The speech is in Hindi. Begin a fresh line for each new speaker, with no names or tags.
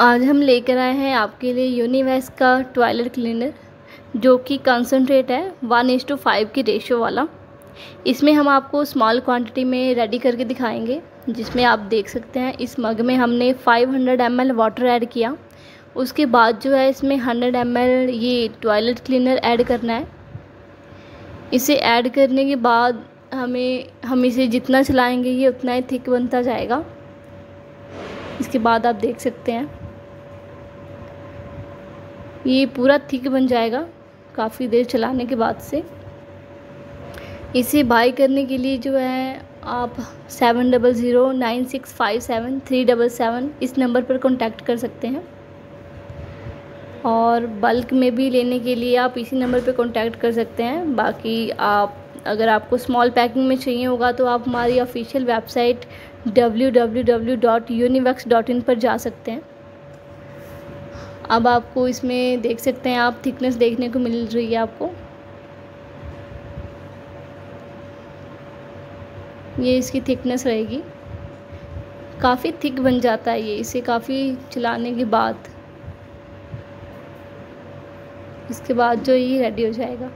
आज हम लेकर आए हैं आपके लिए यूनिवैस का टॉयलेट क्लीनर जो कि कंसनट्रेट है वन इज़ टू फाइव की रेशियो वाला। इसमें हम आपको स्मॉल क्वांटिटी में रेडी करके दिखाएँगे, जिसमें आप देख सकते हैं, इस मग में हमने 500 हंड्रेड वाटर ऐड किया। उसके बाद जो है, इसमें 100 एम ये टॉयलेट क्लीनर ऐड करना है। इसे ऐड करने के बाद हमें, हम इसे जितना चलाएँगे, ये उतना ही थिक बनता जाएगा। इसके बाद आप देख सकते हैं। ये पूरा थिक बन जाएगा काफ़ी देर चलाने के बाद से। इसे बाई करने के लिए जो है, आप seven double zero nine six five seven three double seven इस नंबर पर कांटेक्ट कर सकते हैं। और बल्क में भी लेने के लिए आप इसी नंबर पर कांटेक्ट कर सकते हैं। बाकी आप, अगर आपको स्मॉल पैकिंग में चाहिए होगा तो आप हमारी official website W W W dot Univax dot in पर जा सकते हैं। अब आपको इसमें देख सकते हैं आप थिकनेस देखने को मिल रही है आपको। ये इसकी थिकनेस रहेगी। काफ़ी थिक बन जाता है ये, इसे काफ़ी चलाने के बाद। इसके बाद जो ये रेडी हो जाएगा।